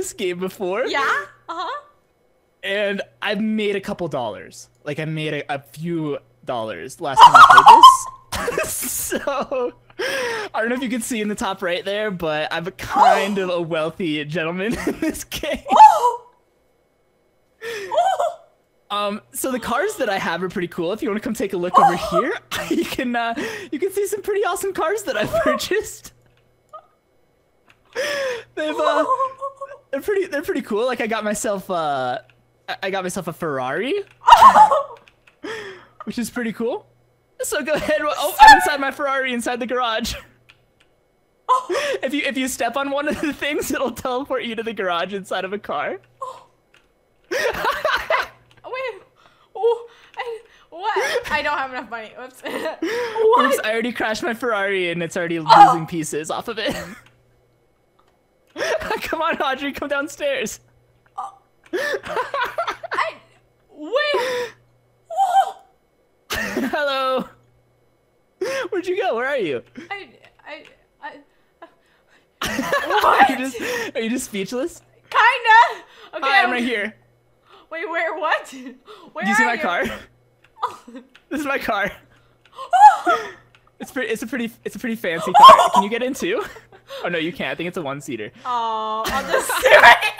this game before. Yeah? Uh-huh. And I've made a couple dollars. Like I made a, a few dollars last time I played this. so I don't know if you can see in the top right there, but I'm a kind of a wealthy gentleman in this game. Oh! Oh! Um, so the cars that I have are pretty cool. If you want to come take a look over here, you can uh, you can see some pretty awesome cars that I've purchased. They've uh, they're pretty they're pretty cool. Like I got myself uh, I got myself a Ferrari, which is pretty cool. So go ahead. Oh, I'm inside my Ferrari inside the garage. Oh. If you if you step on one of the things, it'll teleport you to the garage inside of a car. Oh. Wait. Oh, I, what? I don't have enough money. Oops. Oops. I already crashed my Ferrari and it's already Oh! losing pieces off of it. come on, Audrey, come downstairs. Oh. I, wait. Hello. Where'd you go? Where are you? I, I, I, Are you just, are you just speechless? Kinda. Okay. Hi, I'm right here. Wait, where? What? Where Do you see my you? car? Oh. This is my car. It's pretty. It's a pretty. It's a pretty fancy car. Can you get in too? Oh no, you can't. I think it's a one-seater. Oh, I'll just sit right.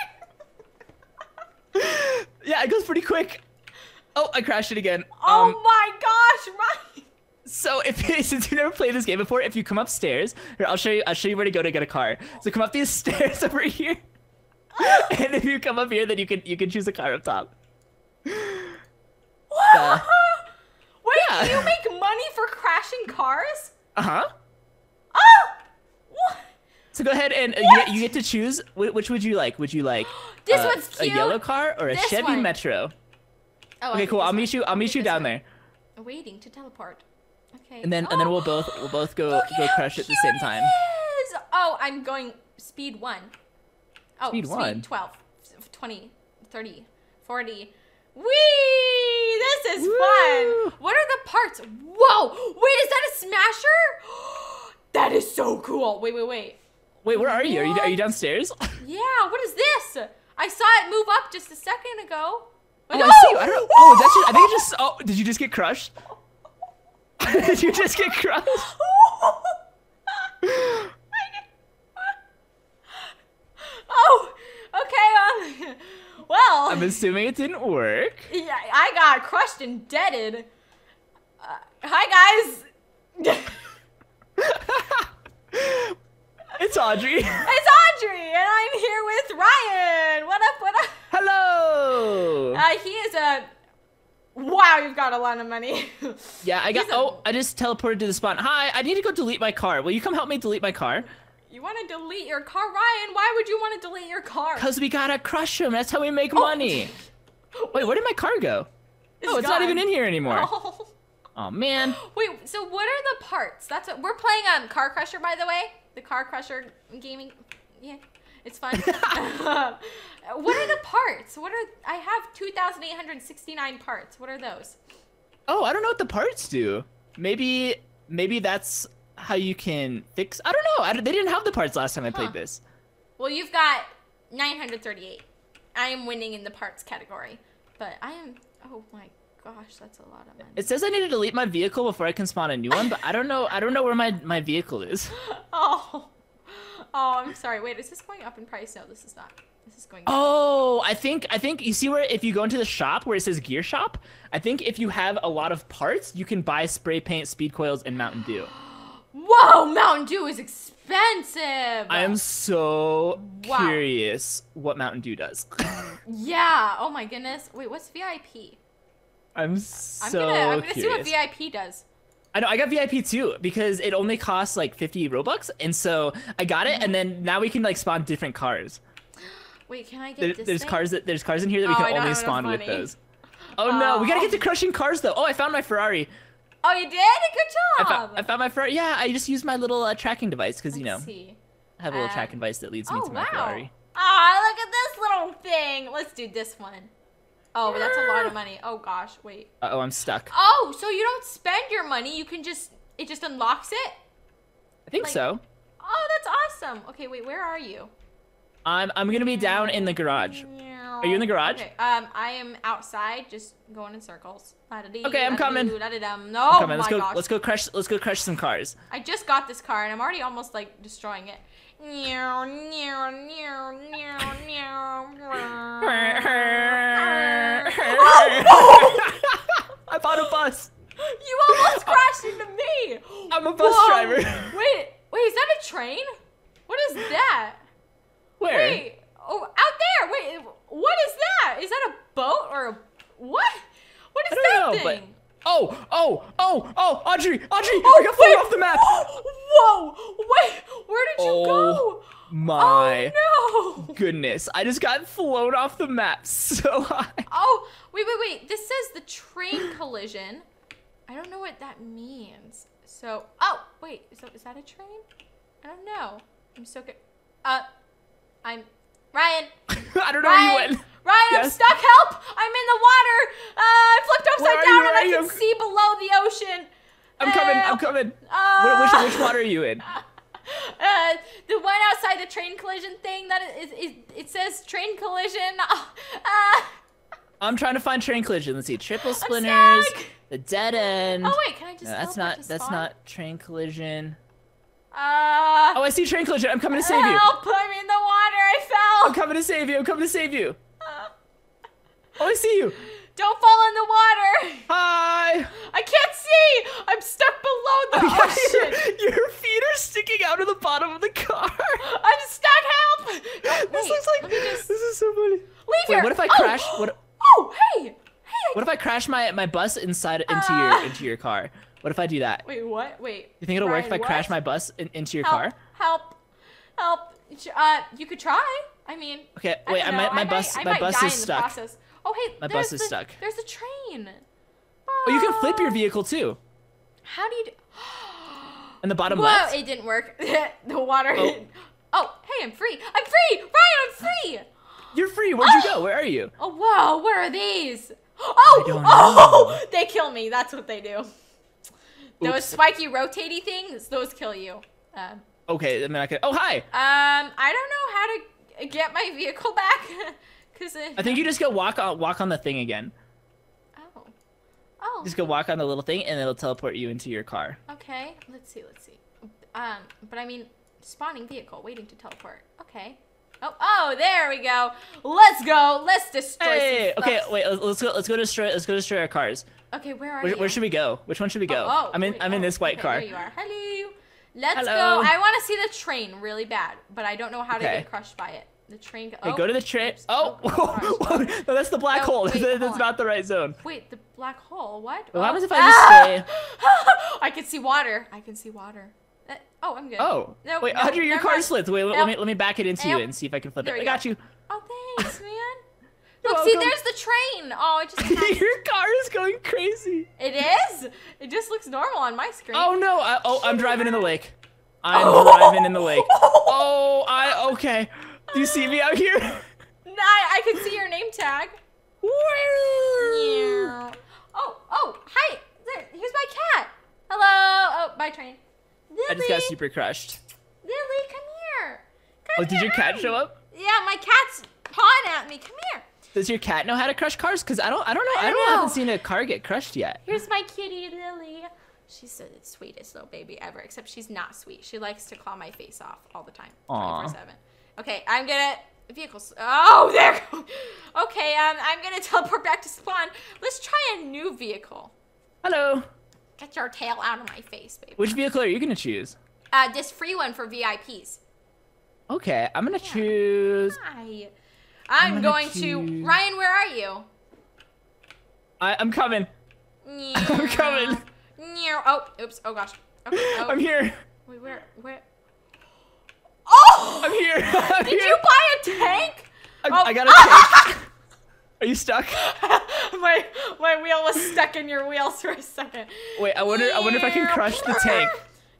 Yeah, it goes pretty quick. Oh, I crashed it again. Oh Um, my gosh, Ryan. So if since you never played this game before, if you come upstairs, here I'll show you. I'll show you where to go to get a car. So come up these stairs over here, and if you come up here, then you can you can choose a car up top. Uh, Wait, yeah. do you make money for crashing cars? uh huh. Oh! What? So go ahead and uh, you, get, you get to choose. Which would you like? Would you like This uh, one's a yellow car or a This Chevy one. Metro? Oh, Okay, cool. I'll meet you. I'll meet you down there. Waiting to teleport. Okay. and then and then we'll both we'll both go go crush at the same time. is. Oh, I'm going speed one. Oh, Speed one? 12, 20, 30, 40. Whee! This is Woo! fun. What are the parts? Whoa! Wait, is that a smasher? that is so cool. Wait, wait, wait. Wait, where are you? Are you are you downstairs? Yeah, what is this? I saw it move up just a second ago. Oh, I see. you. I don't know. Oh, that's just, I think it just. Oh, did you just get crushed? did you just get crushed? oh, okay. Um, well, I'm assuming it didn't work. yeah, I got crushed and deaded. Uh, hi guys, It's Audrey. it's Audrey, and I'm here with Ryan. What up? What up? Hello. Uh, he is a. Wow, you've got a lot of money. yeah, I got. a- Oh, I just teleported to the spot. Hi, I need to go delete my car. Will you come help me delete my car? you want to delete your car, Ryan? Why would you want to delete your car? Cause we gotta crush him. That's how we make money. Wait, where did my car go? oh, it's not gone. even in here anymore. Oh. Oh man. Wait, so what are the parts? That's what we're playing um Car Crusher by the way. The Car Crusher gaming yeah, it's fun. what are the parts? What are I have 2869 parts. What are those? Oh, I don't know what the parts do. Maybe maybe that's how you can fix. I don't know. I, they didn't have the parts last time I played this. Well, you've got 938. I am winning in the parts category. But I am Oh my gosh, that's a lot of money. It says I need to delete my vehicle before I can spawn a new one, but I don't know. I don't know where my my vehicle is. Oh. Oh, I'm sorry. Wait, is this going up in price? No, this is not. This is going down. Oh, I think I think you see where if you go into the shop where it says gear shop, I think if you have a lot of parts, you can buy spray paint, speed coils, and Mountain Dew. Whoa, Mountain Dew is expensive. I am so Wow. curious what Mountain Dew does. Yeah. Oh my goodness. Wait, what's VIP? I'm I'm so gonna I'm gonna see what VIP does. I know I got VIP too because it only costs like 50 Robux, and so I got it, and then now we can like spawn different cars. Wait, can I get There, this? there's thing? cars that there's cars in here that we Oh, I can only spawn with those. Oh no, we gotta Oh. get to crushing cars though. Oh, I found my Ferrari. Oh, you did? Good I job. found, I found my Ferrari. Yeah, I just used my little uh, tracking device because you know see. I have a little Um, tracking device that leads me Oh, to my wow. Ferrari. Ah, look at this little thing. Let's do this one. Oh, but that's a lot of money. Oh gosh, wait. Uh oh, I'm stuck. Oh, so you don't spend your money. You can just it just unlocks it. I think like- so. Oh, that's awesome. Okay, wait, where are you? I'm I'm gonna be down in the garage. Are you in the garage? Okay, um, I am outside, just going in circles. Okay, I'm coming. No, Come oh on, my let's go. gosh. Let's go crush. Let's go crush some cars. I just got this car and I'm already almost like destroying it. Meow, meow, meow, meow, meow. I bought a bus. You almost crashed into me. I'm a bus Whoa. driver. Wait, wait, is that a train? What is that? Where? Wait, oh, out there. Wait, what is that? Is that a boat or a what? What is that know, but- thing? Oh, oh, oh, oh, Audrey, Audrey, Oh, I got wait. off the map. Whoa! Wait, where did you Oh, go? My Oh no! goodness, I just got flown off the map so high. Oh, wait, wait, wait. This says the train collision. I don't know what that means. So, oh, wait, is that, is that a train? I don't know. I'm so good. Uh, I'm Ryan. I don't know where you Ryan, went. Ryan, I'm stuck. Help! I'm in the water. Uh, I flipped upside down you? and I can see below the ocean. I'm coming. I'm coming. Uh, Wh- which, which water are you in? Uh, the one outside the train collision thing that is, is it says train collision. Uh, I'm trying to find train collision. Let's see, triple splinters, the dead end. oh wait, can I just? No, that's not. That's spawn? not train collision. Uh, Oh, I see train collision. I'm coming to save you. help! I'm in the water. I fell. I'm coming to save you. I'm coming to save you. Oh, I see you. Don't fall in the water. Hi. I can't see. I'm stuck below the ocean. Your feet are sticking out of the bottom of the car. I'm stuck. Help! This looks like just this is so funny. leave Wait, here. what if I Oh, crash? What Oh, hey, hey. I- what if I crash my my bus inside into Ah. your into your car? What if I do that? Wait, what? Wait. You think it'll work if I Ryan, crash my bus in, into your help, car? Help! Help! Uh, you could try. I mean. Okay, I wait, I might- my might- bus- I my bus is in the stuck. process. Oh, hey, My bus is the- stuck. There's a train. Oh, you can flip your Oh. vehicle too. How do you do? In the bottom Whoa, left. it didn't work. the water. Oh. Oh, hey, I'm free. I'm free. Ryan, I'm free. You're free. Where'd you go? Where are you? Oh, whoa, where are these? Oh, oh, they kill me. That's what they do. Those spiky rotating things, those kill you. Um, Okay, I mean I could. Oh, hi. um, I don't know how to get my vehicle back. Cause it, I think you just go walk on walk on the thing again. Oh. Oh. Just go walk on the little thing, and it'll teleport you into your car. Okay. Let's see. Let's see. Um, but I mean, spawning vehicle, waiting to teleport. Okay. Oh, oh, there we go. Let's go. Let's destroy. Hey, okay, wait. Let's go. Let's go destroy. Let's go destroy our cars. Okay, where are Where, you? where should we go? Which one should we go? Oh, oh, I'm in. wait, I'm in oh, this white okay, car. There you are. Hello. Let's Hello. go. I want to see the train really bad, but I don't know how to Okay. get crushed by it. The train. Go- Wait, oh, go to the train. oops. Oh, no, that's the black Oh, hole. wait, that's not the right zone. Wait, the black hole. What? What happens Oh. if I just stay? I can see water. I can see water. Uh, oh, I'm good. Oh, No, wait, no, Audrey, your car slipped. Wait, let, me let me back it into you and see if I can flip There it. I got go. you. Oh, thanks, man. Look, see, there's the train. Oh, it just your car is going crazy. it is. It just looks normal on my screen. Oh no! I, oh, I'm driving in the lake. I'm Oh. driving in the lake. Oh, I okay. Do you see me out here? I, I can see your name tag. yeah. Oh, oh, hi. There, here's my cat. Hello. Oh, my train. Lily. I just got super crushed. Lily, come here. Come oh, did your cat hi. show up? Yeah, my cat's pawing at me. Come here. Does your cat know how to crush cars? Cause I don't, I don't know. I, don't I don't know. haven't seen a car get crushed yet. Here's my kitty, Lily. She's the sweetest little baby ever, except she's not sweet. She likes to claw my face off all the time, 24-7. Okay, I'm gonna. Vehicles. Oh, there. Okay, um, I'm gonna teleport back to spawn. Let's try a new vehicle. Hello. Get your tail out of my face, baby. Which vehicle are you gonna choose? Uh, this free one for VIPs. Okay, I'm gonna choose. Hi. I'm, gonna going to. Ryan, where are you? I, I'm coming. I'm coming. Meow. Oh, oops. Oh gosh. Okay. Oh. I'm here. Wait, where? Where? Oh! I'm here. I'm Did here. you buy a tank? I, Oh. I got a tank. Are you stuck? my my wheel was stuck in your wheels for a second. Wait, I wonder. I wonder if I can crush the tank.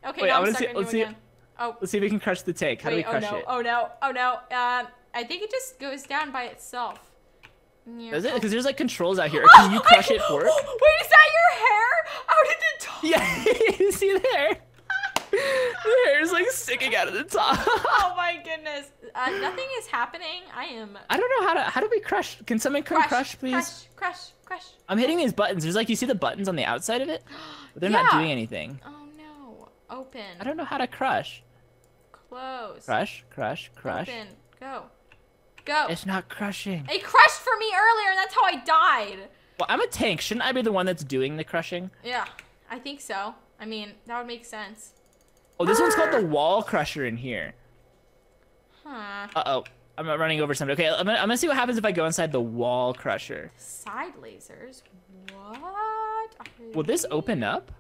Okay, Wait, now I I'm stuck see- in let's you see- again. Oh, Let's see if we can crush the tank. How wait, do we crush oh no, it? oh no, oh no. Um, I think it just goes down by itself. Yeah. Does it? Oh. Because there's like controls out here. Can you Oh, crush wait, it for it? Wait, is that your hair? How did it talk? Yeah, you see there? The hair's like sticking out of the top. Oh my goodness. Uh, nothing is happening. I am. I don't know how to. How do we crush? Can someone come crush, please? Crush, crush, crush. I'm hitting these buttons. There's like you see the buttons on the outside of it, but they're not doing anything. Oh no. Open. I don't know how to crush. Close. Crush, crush, crush. Open. Go. Go. It's not crushing. It crushed for me earlier, and that's how I died. Well, I'm a tank. Shouldn't I be the one that's doing the crushing? Yeah, I think so. I mean, that would make sense. Oh, this one's called the wall crusher in here. Huh. Uh oh. I'm running over something. Okay, I'm gonna, I'm gonna see what happens if I go inside the wall crusher. Side lasers? What? Will this open up?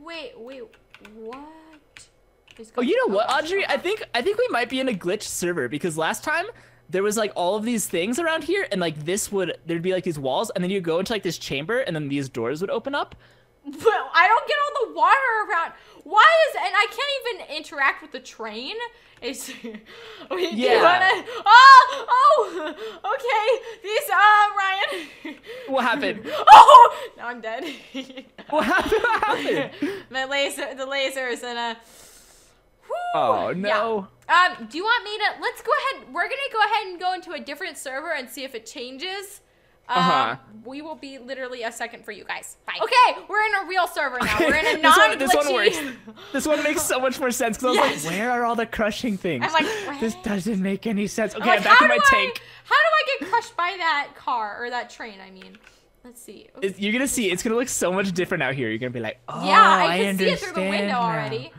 Wait, wait, what? Oh, you know what, Audrey? I think I think we might be in a glitch server because last time there was like all of these things around here, and like this would there'd be like these walls, and then you go into like this chamber, and then these doors would open up. Well, I don't get all the water around. Why is and I can't even interact with the train? Is Wait, do you Yeah. wanna? Oh, oh, okay. These, uh, Ryan. What happened? oh, now I'm dead. What happened? What happened? My laser, the lasers, and uh. whew, Oh yeah. no. Um, do you want me to? Let's go ahead. We're gonna go ahead and go into a different server and see if it changes. Um, Uh-huh. We will be literally a second for you guys. Bye. Okay, we're in a real server now. We're in a This one- non this one works. This one makes so much more sense because I was like, where are all the crushing things? I'm like, this what? doesn't make any sense. Okay, I'm like, I'm back how in my do I- tank. How do I get crushed by that car or that train? I mean, let's see. It's- you're gonna see it's gonna look so much different out here. You're gonna be like, oh, yeah, I can see it through the window now. already.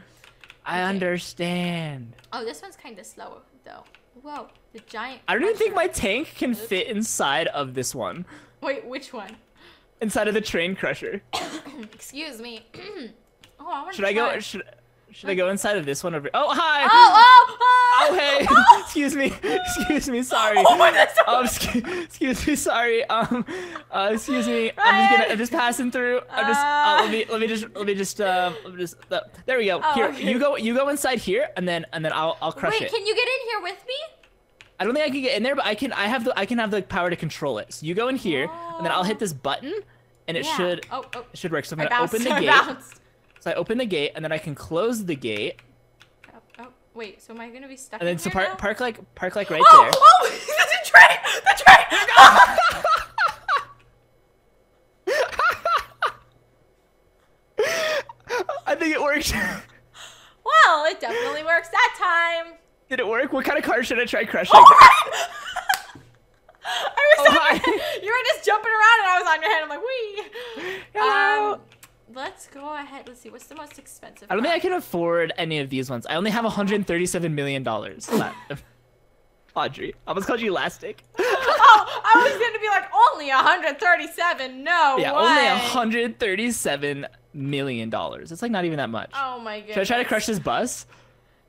I Okay. understand. Oh, this one's kind of slow though. Whoa, the giant. I don't even think my tank can fit inside of this one. Wait, which one? Inside of the train crusher. Excuse me. oh, I want to. Should I go? Should should I go inside of this one over? Oh hi. Oh, oh, oh! Oh hey. excuse me. Excuse me. Sorry. Oh my God, Um, excuse, excuse me. Sorry. Um. Uh, excuse me. I'm just gonna. I'm just passing through. I'm just. Uh, let me. Let me just. Let me just. Um. let me just. Uh, there we go. Oh, here. okay. You go. You go inside here, and then and then I'll I'll crush Wait, it. Wait, can you get in here with me? I don't think I can get in there, but I can. I have the. I can have the power to control it. So you go in here, and then I'll hit this button, and it Yeah. should. Oh, oh. It should work. So I'm I gonna bounced. open the I gate. bounced. So I open the gate, and then I can close the gate, Oh, oh, wait. So am I gonna be stuck? and then so here park park like park like right Oh, there. oh! the train! The train! I think it worked. well, it definitely works that time. Did it work? What kind of car should I try crushing? Oh! I was Oh, on your. You were just jumping around, and I was on your head. I'm like, wee. Hello. Um, let's go ahead. Let's see. What's the most expensive? I don't think? I can afford any of these ones. I only have 137 million dollars. Audrey, I almost called you elastic. oh, I was gonna be like only 137. No Yeah, way. only 137 million dollars. It's like not even that much. Oh my god. Should I try to crush this bus?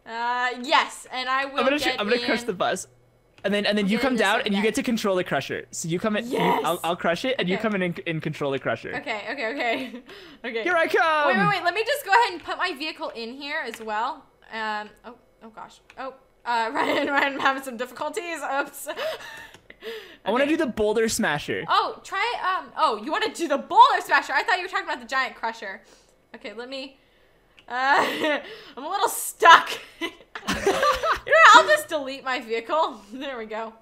Uh, yes, and I will I'm gonna I'm gonna crush the bus, and then and then you come down like and you get to control the crusher. So you come in. you- I'll, I'll crush it, and you come in and, and control the crusher. Okay, okay, okay, okay. Here I come. Wait, wait, wait. Let me just go ahead and put my vehicle in here as well. Um. Oh. Oh gosh. Oh. Uh. Ryan. Ryan. I'm having some difficulties. Oops. I want to do the boulder smasher. Oh, try. Um. Oh, you want to do the boulder smasher? I thought you were talking about the giant crusher. Okay. Let me. Uh. I'm a little stuck. you know. I'll just delete my vehicle. There we go.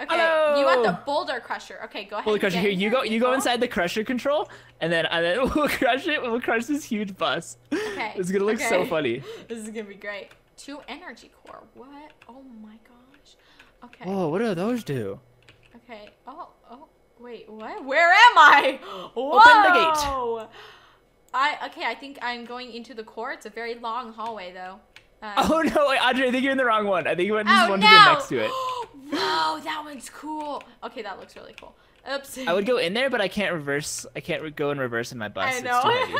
Okay. You want the boulder crusher? Okay. Go ahead. Boulder crusher. Here, you go. You go inside the crusher control, and then and then we'll crush it. We'll crush this huge bus. Okay. It's gonna look so funny. This is gonna be great. Two energy core. What? Oh my gosh. Okay. Whoa, what do those do? Okay. Oh. Oh. Wait. What? Where am I? Whoa! Open the gate. I. Okay. I think I'm going into the core. It's a very long hallway, though. Um, Oh no, wait, Audrey, I think you're in the wrong one. I think you went oh, one no! to the next to it. Whoa! That one's cool. Okay, that looks really cool. Oops. I would go in there, but I can't reverse. I can't go in reverse in my bus. I It's know. too heavy.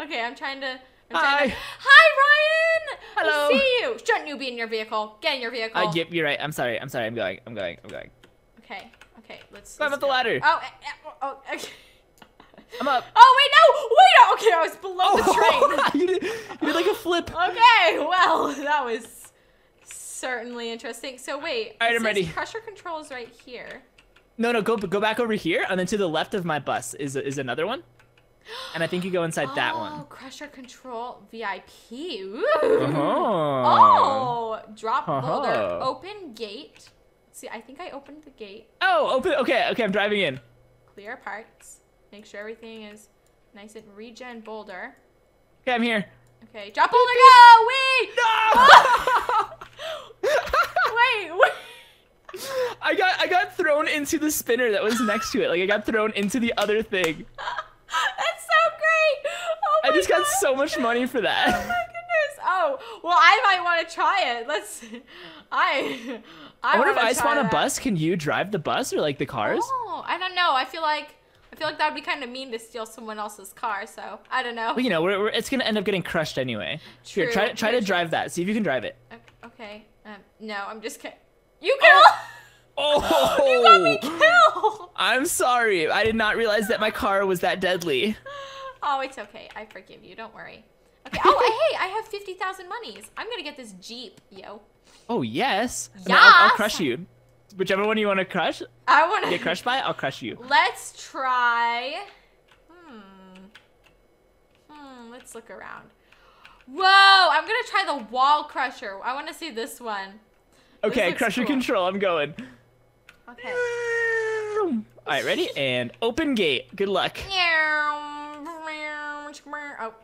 okay, I'm trying to. I'm Hi. Trying to... Hi, Ryan. Hello. I see you. Shouldn't you be in your vehicle? Get in your vehicle. Uh, yep, you're right. I'm sorry. I'm sorry. I'm going. I'm going. I'm going. Okay. Okay, let's. Climb up the ladder. Oh, eh, eh, oh, okay. I'm up. Oh wait, no, wait, no. Okay, I was below the train. you, did, you did like a flip. Okay, well, that was certainly interesting. So wait, All right, I'm ready. Pressure control is right here. No, no, go go back over here, and then to the left of my bus is is another one, and I think you go inside that Oh, one. Crusher control VIP. Ooh. Oh. Oh, drop Uh-huh. boulder, open gate. See, I think I opened the gate. Oh, open. Okay, okay, I'm driving in. Clear parts. Make sure everything is nice and regen boulder. Okay, I'm here. Okay, drop boulder, go! Wait! No! Wait, wait. I got I got thrown into the spinner that was next to it. Like I got thrown into the other thing. That's so great! Oh I just got so much money for that. Oh my goodness! Oh, well, I might want to try it. Let's. I. I, I wonder if I spawn a bus, can you drive the bus or like the cars? Oh, I don't know. I feel like feel like that would be kind of mean to steal someone else's car. So I don't know. Well, you know, we're, we're, it's gonna end up getting crushed anyway. Here, True, try try to drive that. See if you can drive it. Okay. Um, no, I'm just kidding. You kill. Oh! you got me killed. I'm sorry. I did not realize that my car was that deadly. Oh, it's okay. I forgive you. Don't worry. Okay. Oh, hey, I have fifty thousand monies. I'm gonna get this jeep, yo. Oh yes. I mean, I'll, I'll crush you. Whichever one you want to crush, I want to get crushed by, I'll crush you. Let's try. Hmm. Hmm. Let's look around. Whoa! I'm gonna try the wall crusher. I want to see this one. Okay, looks crusher cool. control. I'm going. Okay. All right, ready? And open gate. Good luck. Oh.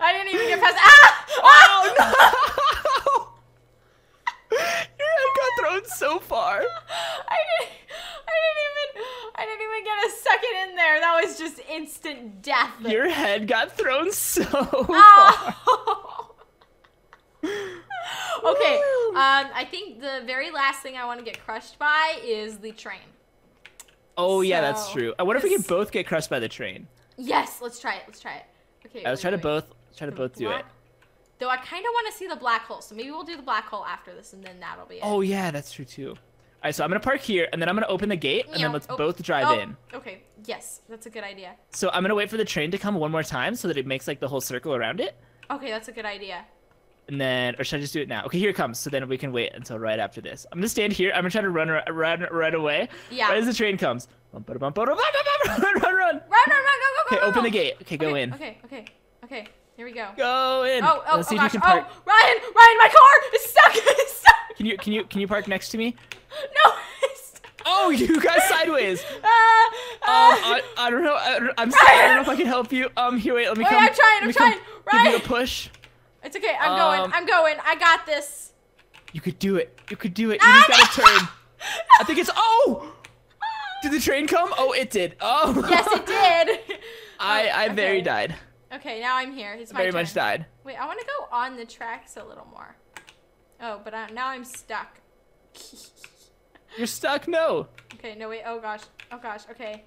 I didn't even get past. Ah! Oh no! Your head got thrown so far. I didn't. I didn't even. I didn't even get a second in there. That was just instant death. Your head got thrown so far. Oh. okay. Um, I think the very last thing I want to get crushed by is the train. Oh yeah, that's true. I wonder if we can both get crushed by the train. Yes, let's try it. Let's try it. Okay. Yeah, let's try to both. Try to both do it. Though I kind of want to see the black hole, so maybe we'll do the black hole after this, and then that'll be it. Oh yeah, that's true too. All right, so I'm gonna park here, and then I'm gonna open the gate, and then let's Oh, both drive oh, in. Okay. Yes, that's a good idea. So I'm gonna wait for the train to come one more time, so that it makes like the whole circle around it, Okay, that's a good idea. and then, or should I just do it now? Okay, here it comes. So then we can wait until right after this. I'm gonna stand here. I'm gonna try to run, run right away. Yeah. Right as the train comes. Bum, ba, da, bum, ba, da, bum, bum, bum, Run, run, run. Run, run, run, go, go, go. Okay, go, open the gate. Okay, go in. Okay, okay, okay. Here we go. Go in. Oh, oh, Let's see oh if you can park. Oh, Ryan, Ryan, my car is stuck. It's stuck. Can you can you can you park next to me? No. Oh, you got sideways. Ah, Um, ah. I, I don't know. I, I'm sorry. I don't know if I can help you. Um, here, wait. Let me Wait, come. I'm trying, I'm trying. Give you a push. It's okay. I'm Um, going. I'm going. I got this. You could do it. You could do it. You just gotta turn. I think it's. Oh! Did the train come? Oh, it did. Oh. Yes, it did. I I Okay. very died. Okay, now I'm here. It's my Very turn. much died. Wait, I want to go on the tracks a little more. Oh, but I, now I'm stuck. You're stuck. No. okay, no wait. Oh gosh. Oh gosh. Okay.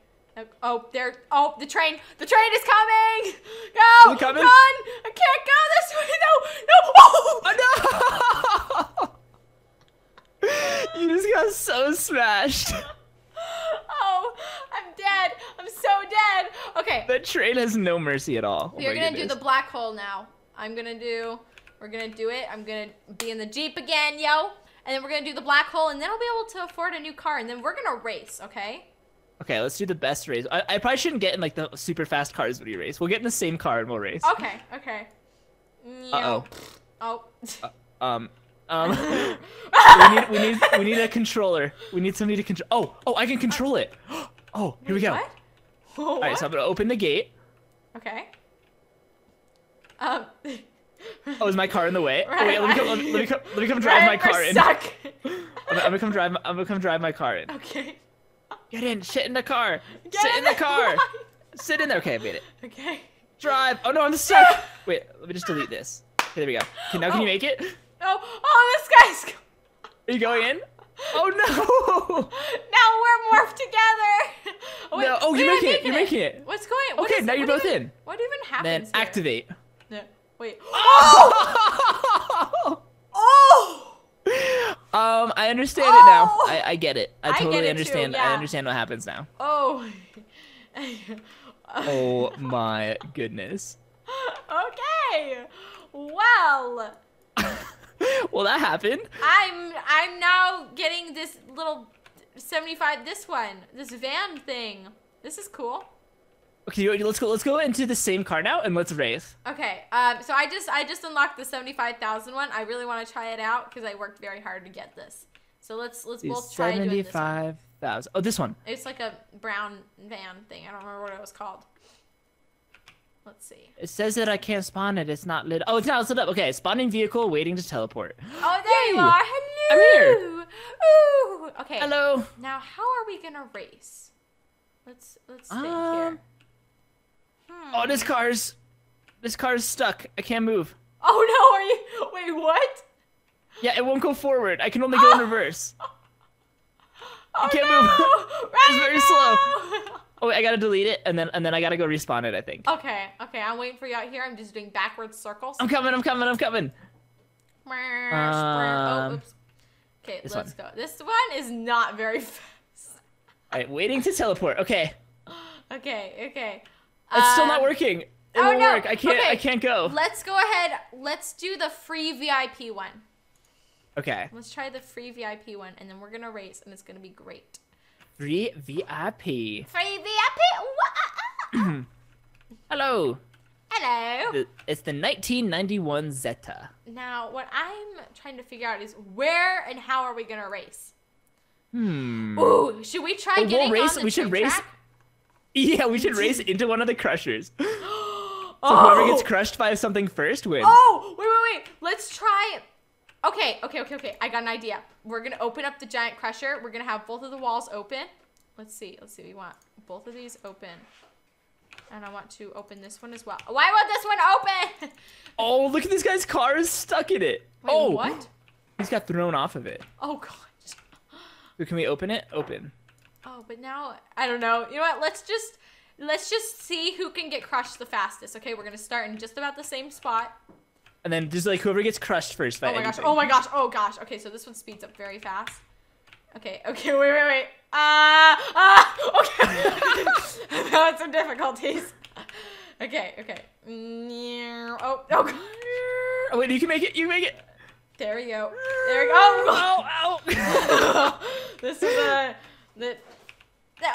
Oh, there. Oh, the train. The train is coming. Go. Is coming? Run. I can't go this way. No. No. Oh. Oh no! you just got so smashed. oh, I'm dead. I'm so dead. Okay. The train has no mercy at all. Oh We're my gonna do the black hole now. I'm gonna do. We're gonna do it. I'm gonna be in the jeep again, yo. And then we're gonna do the black hole, and then I'll be able to afford a new car, and then we're gonna race, okay? Okay, let's do the best race. I, I probably shouldn't get in like the super fast cars when you race. We'll get in the same car and we'll race. Okay. Okay. Uh-oh. Oh. Um, um, we need we need we need a controller. We need somebody to control. Oh, oh, I can control it. Oh, here we go. What? All right, so I'm gonna open the gate. Okay. Um. Oh, is my car in the way? Right, oh, wait, let me come. Let me, let me come. Let me come drive Ryan, my car in. Stuck. I'm, gonna- I'm gonna come drive. my- I'm gonna come drive my car in. okay. Get in. Sit in the car. Get Sit in the the car. Sit in there. Okay, I made it. Okay. Drive. Oh no, I'm stuck. Wait, let me just delete this. Okay, there we go. Okay, now can Oh. you make it? Oh. Oh, this guy's. Are you going in? Oh no! Now we're morphed together. Oh, No, oh, you're wait, making it, you're making it. What's going? what Okay, now you're what both even- in. What even happens? Then activate. No, wait. Oh! Oh! Um, I understand it now. Oh! I, I get it. I I get totally too, understand. yeah. I understand what happens now. Oh. Oh my goodness. okay. Well, Well, that happened. I'm I'm now getting this little 75 this one. This van thing. This is cool. Okay, let's go. Let's go into the same car now and let's race. Okay. Um so I just I just unlocked the 75,000 one. I really want to try it out cuz I worked very hard to get this. So let's let's both try doing this. Seventy-five thousand. Oh, this one. It's like a brown van thing. I don't remember what it was called. Let's see. It says that I can't spawn it. It's not lit. Oh, it's not lit up. Okay, spawning vehicle waiting to teleport. Oh, there you Yay! are. I'm here. Ooh. Okay. Hello. Now, how are we gonna race? Let's let's think Uh, here. Hmm. Oh, this car's, this car's stuck. I can't move. Oh no! Are you? Wait, what? Yeah, it won't go forward. I can only go in reverse. Oh, I can't no! move. Right very now! Oh, wait, I gotta delete it and then and then I gotta go respawn it. I think. okay, okay. I'm waiting for you out here. I'm just doing backwards circles. I'm coming. I'm coming. I'm coming. oh, Um, oops. Okay, let's one. go. This one is not very fast. All right, waiting to teleport. Okay, Okay, okay. it's still not Um, working. It oh, won't no. work. I can't. Okay. I can't go. Let's go ahead. Let's do the free VIP one. Okay. Let's try the free VIP one, and then we're gonna race, and it's gonna be great. Free VIP. Free VIP. Hello. Hello. It's the 1991 Zeta. Now, what I'm trying to figure out is where and how are we gonna race? Hmm. Ooh, should we try Oh, we'll getting race- on the we should race- track? Yeah, we should race into one of the crushers. So oh. whoever gets oh! crushed by something first wins. Oh, wait, wait, wait. Let's try. Okay, okay, okay, okay. I got an idea. We're gonna open up the giant crusher. We're gonna have both of the walls open. Let's see. Let's see. We want both of these open. And I want to open this one as well. Why won't this one open? Oh, look at this guy's car is stuck in it. Wait, oh, what? He's got thrown off of it. Oh. So Can we open it? Open. Oh, but now I don't know. You know what? Let's just let's just see who can get crushed the fastest. Okay, we're gonna start in just about the same spot. And then just like whoever gets crushed first by Oh my gosh. Oh my gosh. Oh gosh. Okay, so this one speeds up very fast. Okay. Okay. Wait. Wait. Wait. Ah. ah. Okay. I'm having some difficulties. Okay. Okay. Oh. Oh. God. Oh, wait, you can make it. You can make it. There we go. There we go. Oh. Ow, ow. this is a the. the-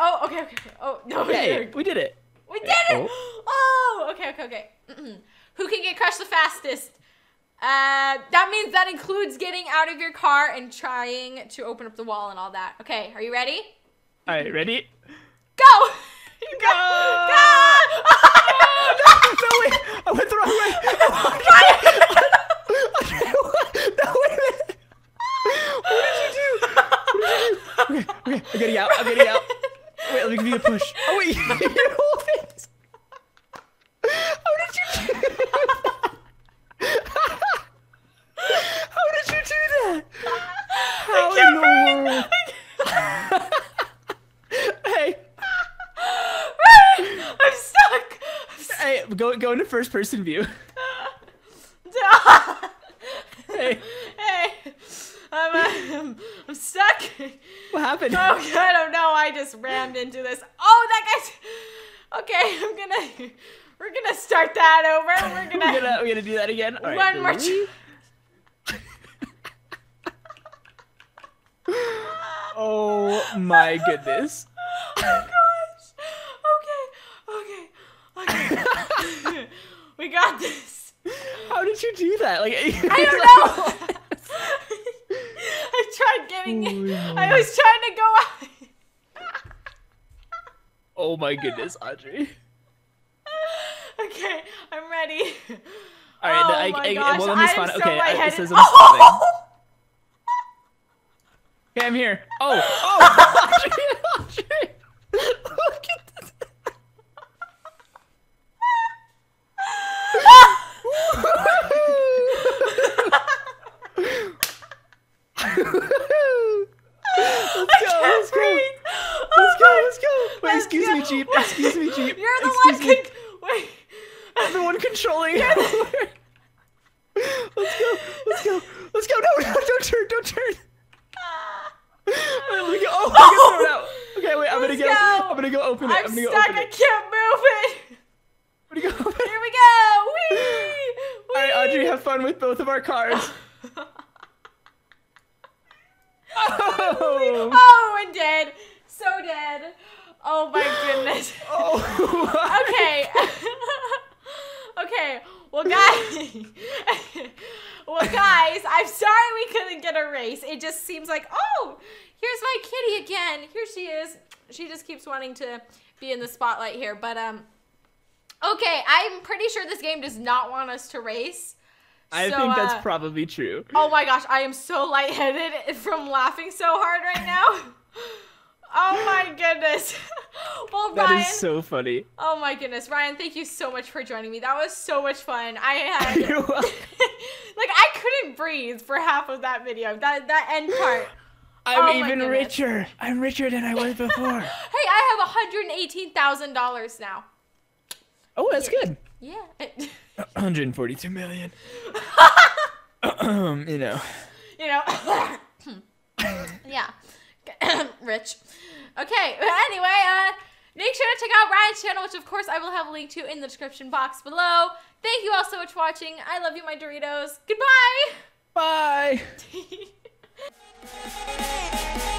Oh. Okay. Okay. okay. Oh no. hey, we did it. We did it! Oh, okay, okay, okay. Who can get crushed the fastest? Uh, that means that includes getting out of your car and trying to open up the wall and all that. Okay, are you ready? All right, ready? Go! You go! Go! no, no, wait. I went the wrong way. no, wait a minute. What did you do? What did you do? Okay, okay, I'm getting out. I'm getting out. Wait, let me give you a push. Oh, wait. You're holding it. How did you do that? How did you do that? How in the world? hey, I'm stuck! I'm stuck. hey, go go into first person view. Hey, hey, I'm, I'm, I'm stuck. what happened? Oh, I don't oh, know. I just rammed into this. Oh, that guy's. Okay, I'm gonna. We're gonna start that over. We're We're gonna. gonna we're gonna do that again. All right, One more three. Oh my goodness. Oh gosh. Okay. Okay. Okay. we got this. How did you do that? Like I don't know. I tried getting. Oh, I was trying to go out. Oh my goodness, Audrey. okay, I'm ready. All right, oh I, my I, gosh, well, let me spawn. so okay, I, it lightheaded. says I'm spawning. Oh! Okay, I'm here. Oh, oh, Audrey, Audrey. Look at this. let's go, let's go. Breathe. Let's go, Oh let's go. Wait, Let's excuse go. me, Jeep. Excuse me, Jeep. You're the excuse one. me. Con- wait. the one controlling it. let's go. Let's go. Let's go. No, no, don't turn. Don't turn. gonna Let's go. go. I'm gonna go open it. I'm, I'm, gonna stuck. go open I it. can't move it. I'm gonna go open Here it. we go. Whee! All right, Whee! Audrey, have fun with both of our cars. oh. Oh, and dead. So dead. Oh my goodness. Oh. okay. okay. Well, guys. well, guys, I'm sorry we couldn't get a race. It just seems like, oh, here's my kitty again. Here she is. She just keeps wanting to be in the spotlight here. But um, okay, I'm pretty sure this game does not want us to race. I So, think that's uh, probably true. Oh my gosh, I am so lightheaded from laughing so hard right now. Oh my goodness. Well, That Ryan. is so funny. Oh my goodness, Ryan, thank you so much for joining me. That was so much fun. I had You're welcome. like I couldn't breathe for half of that video. That that end part. I'm Oh even richer. I'm richer than I was before. Hey, I have $118,000 now. oh, that's good. Yeah. 142 million. you know. You know. yeah. Rich. Okay. Anyway, uh, make sure to check out Ryan's channel, which of course I will have a link to in the description box below. Thank you all so much for watching. I love you, my Doritos. Goodbye. Bye.